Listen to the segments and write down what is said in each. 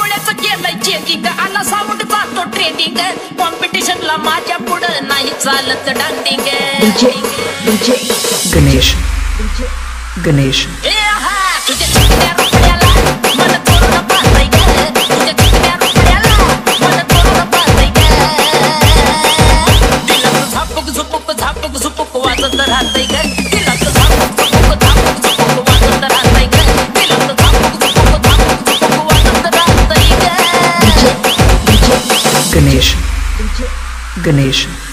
पुढे केलं चेकिंग. आला साऊंड जातो ट्रेनिंग कॉम्पिटिशनला माझ्या पुढं नाही चालत डांडिंग गणेश गणेश. तुझ्या Ganesh. Ganesh.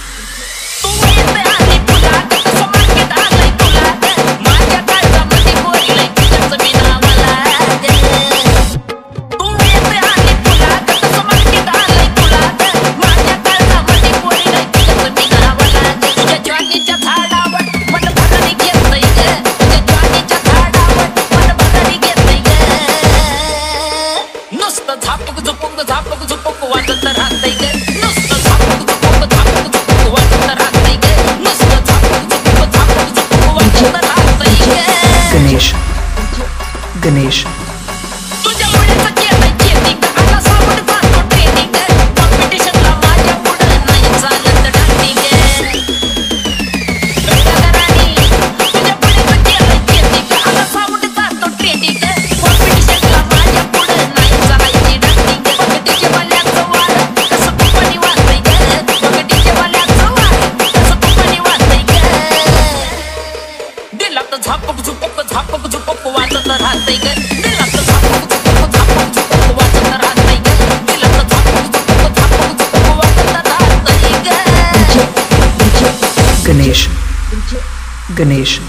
Ganesh.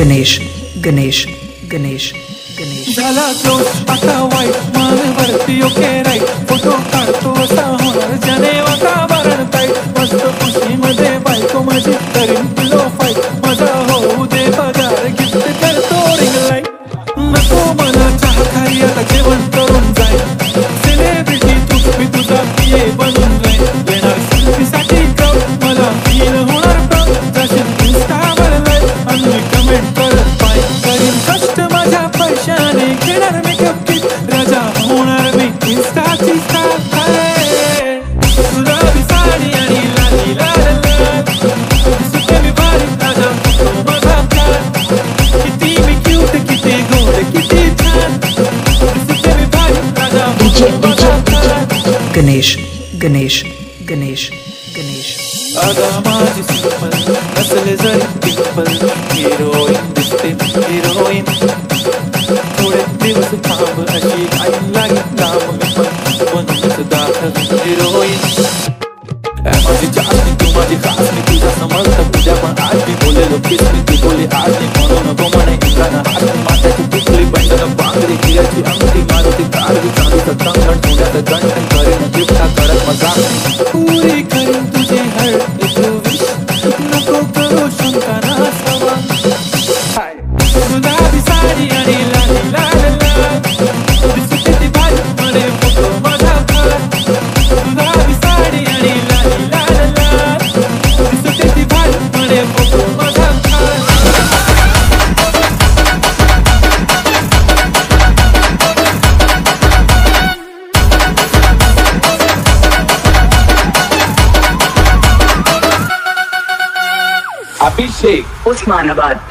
Ganesh Ganesh Ganesh Ganesh Ganesh Ganesh Ganesh Ganesh आगामाज 사람을다시알 게. on about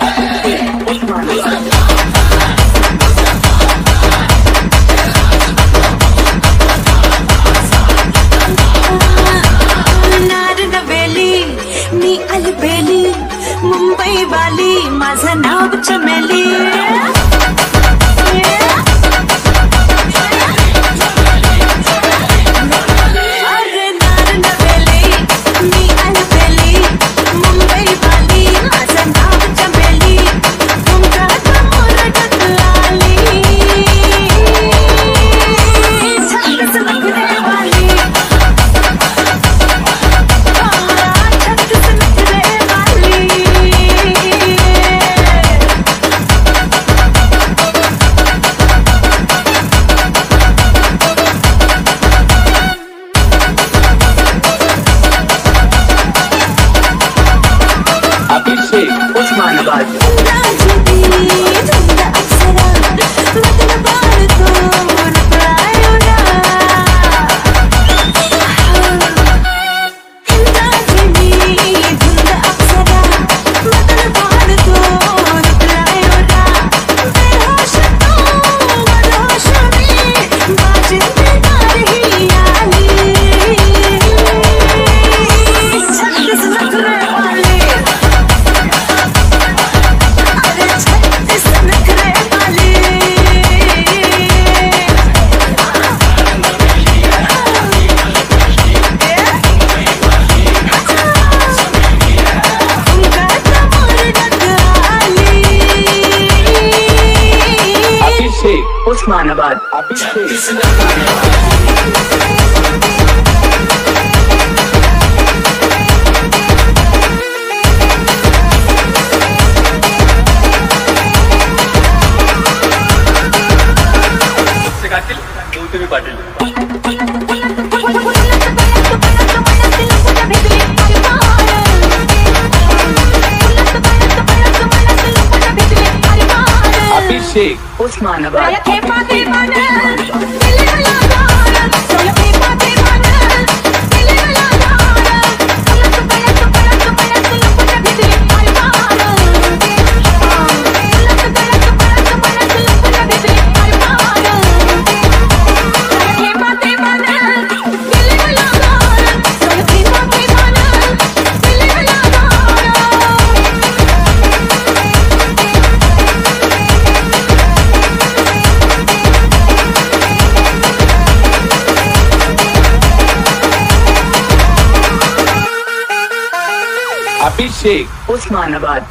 अभिषेक उस्मानाबाद।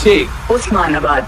अभिषेक उस्मानाबाद।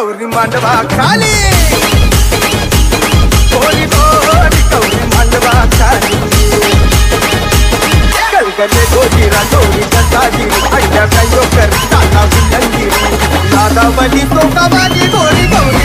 गौरी मंडवा खाली। भोली भोली गौरी मंडवा खाली। कल गले गोली राजौरी जताजी अड्डा कयो कर ताला विलंगी। लादा बली तो कवाली भोली गौरी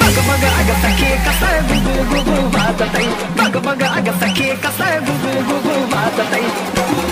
बघ बघ अग सखे कसा गुगु गुगु वाजत बघ बघ अग सखे कसा गुगु गुगु वाजत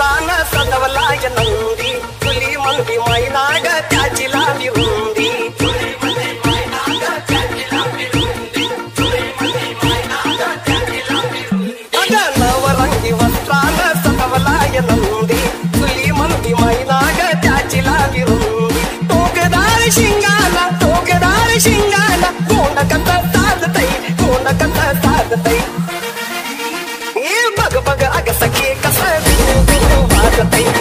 सांग सदवलाय नंदी तुली म्हणती मैना ग त्याची लावी the thing.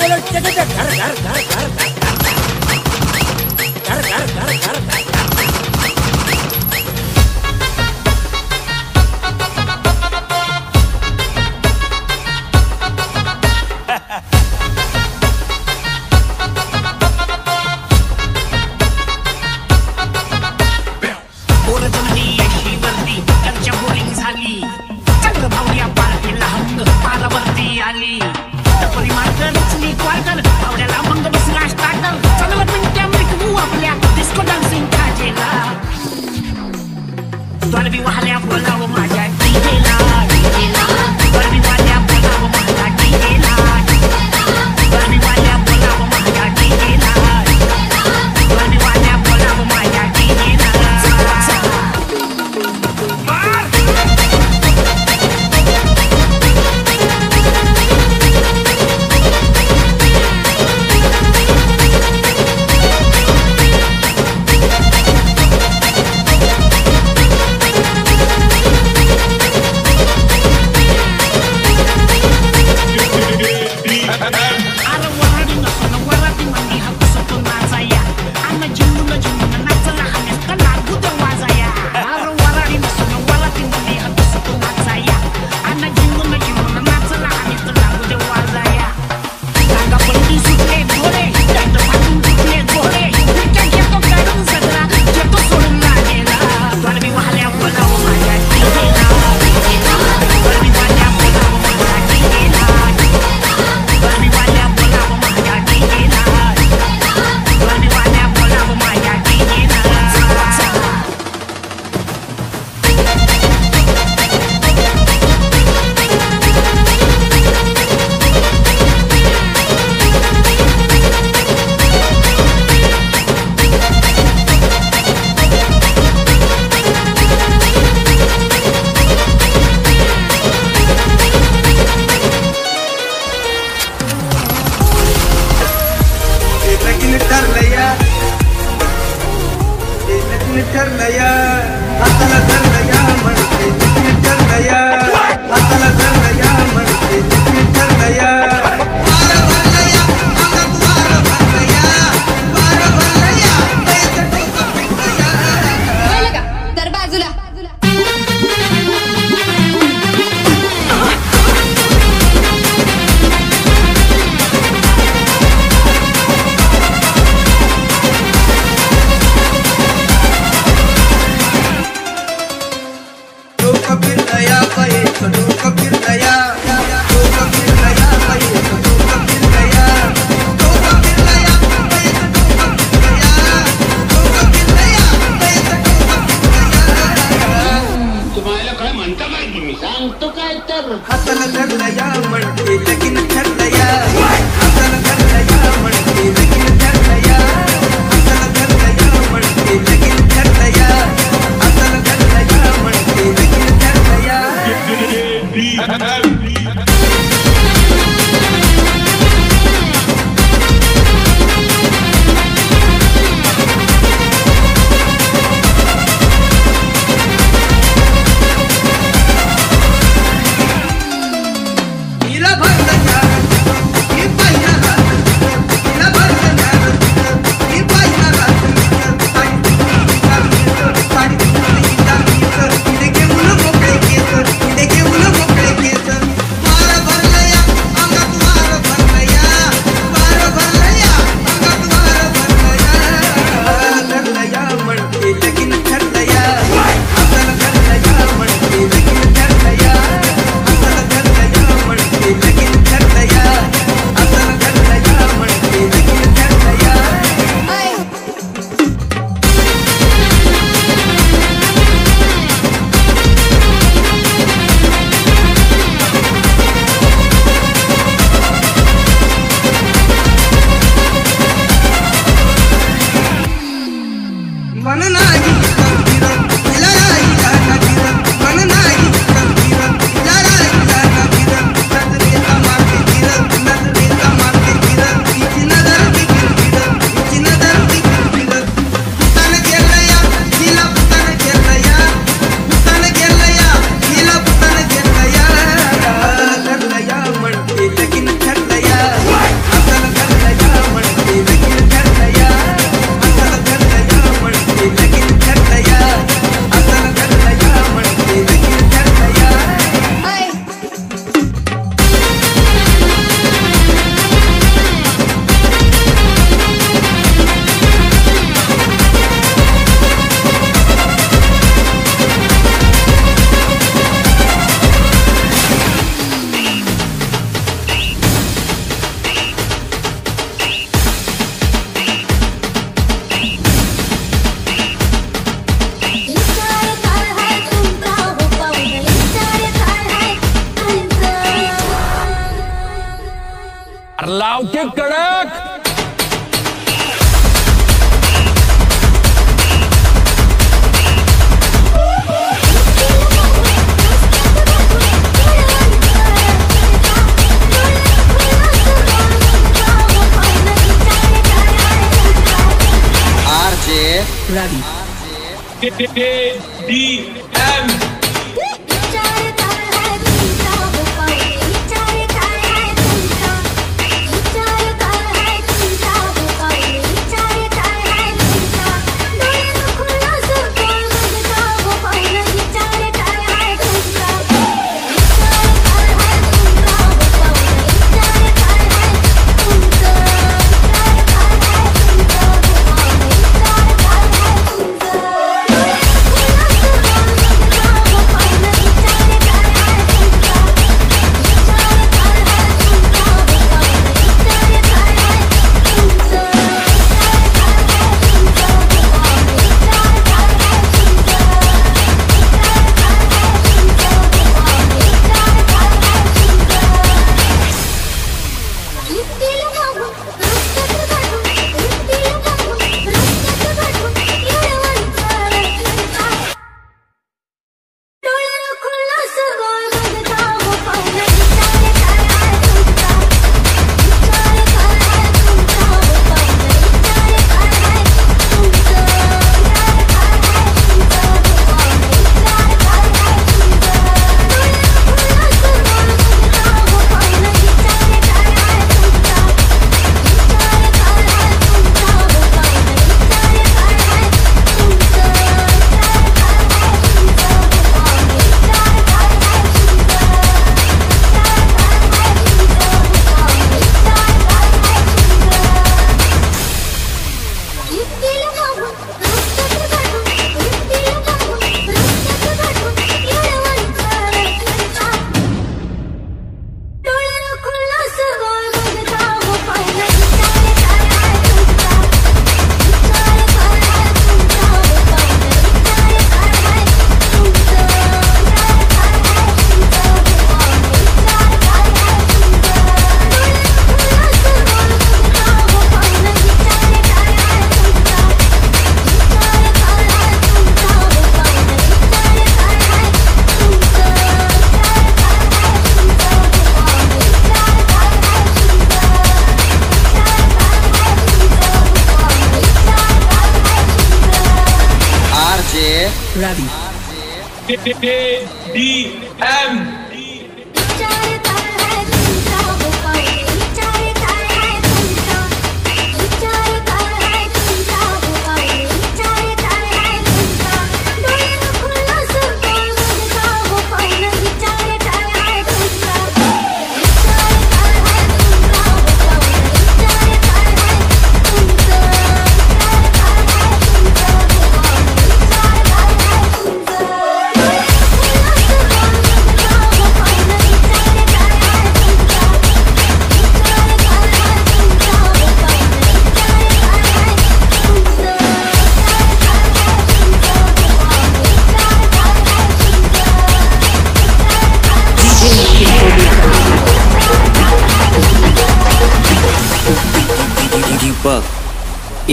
मेरे चटे घर घर घर।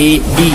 Be.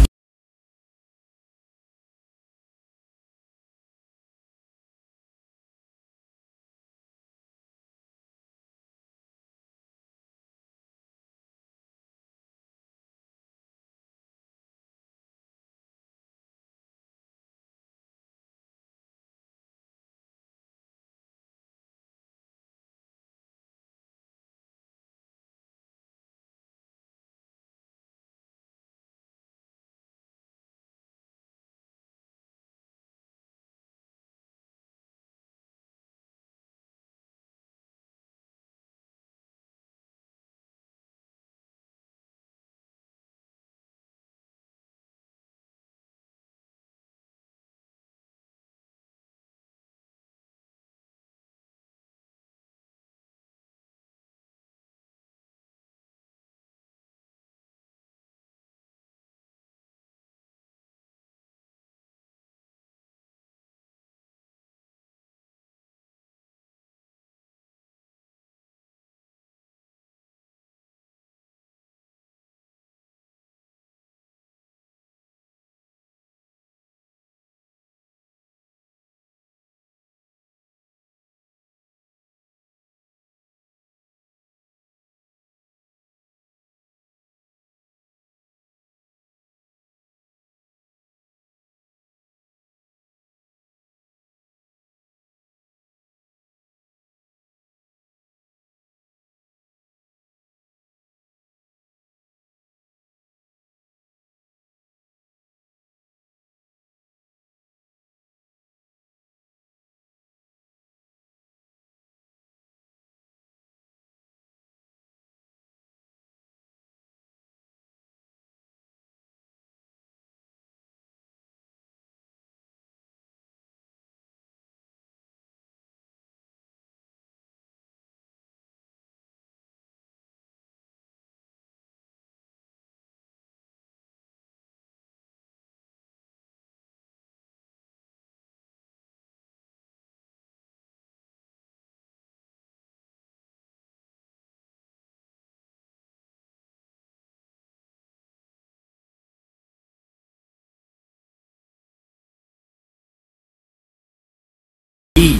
e,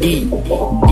e, e.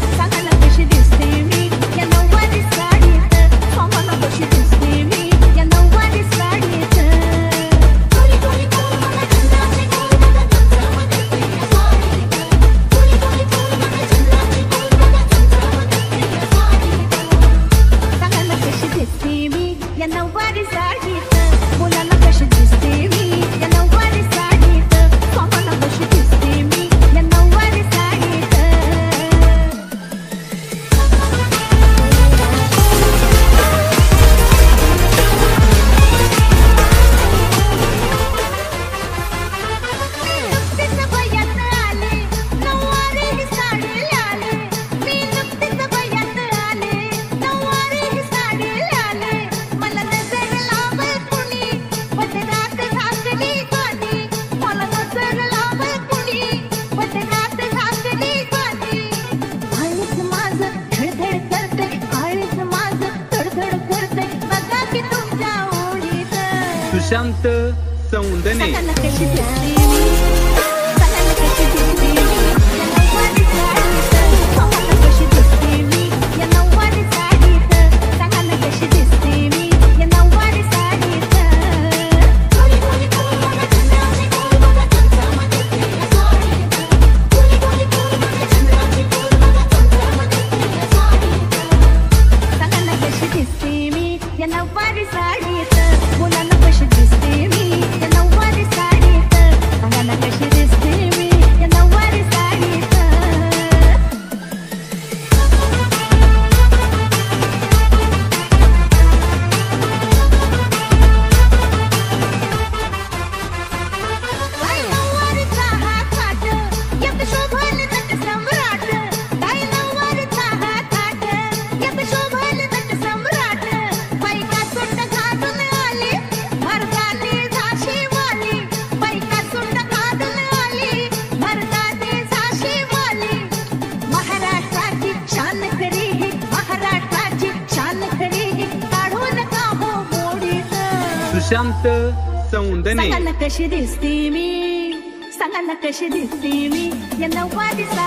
是的 được đi!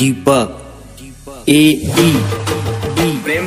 Deepak A D प्रेम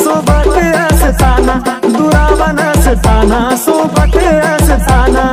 सोबत अस्ताना दुरावन अस्ताना सोबत अस्ताना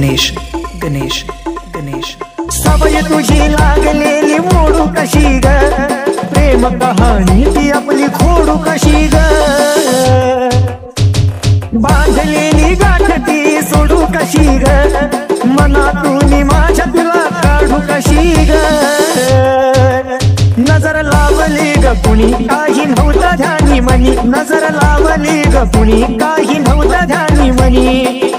गणेश गणेश गणेश. सवय तुझी लागलेली मोडू कशी ग? प्रेम कहाणी ती आपली खोडू कशी ग? बांधलेली गाठ ती सोडू कशी ग? मनातून माझ्या तुला काढू कशी ग? नजर लावली ग कुणी? काही नव्हता ध्यानी मनी. नजर लावली ग कुणी? काही नव्हता ध्यानी मनी.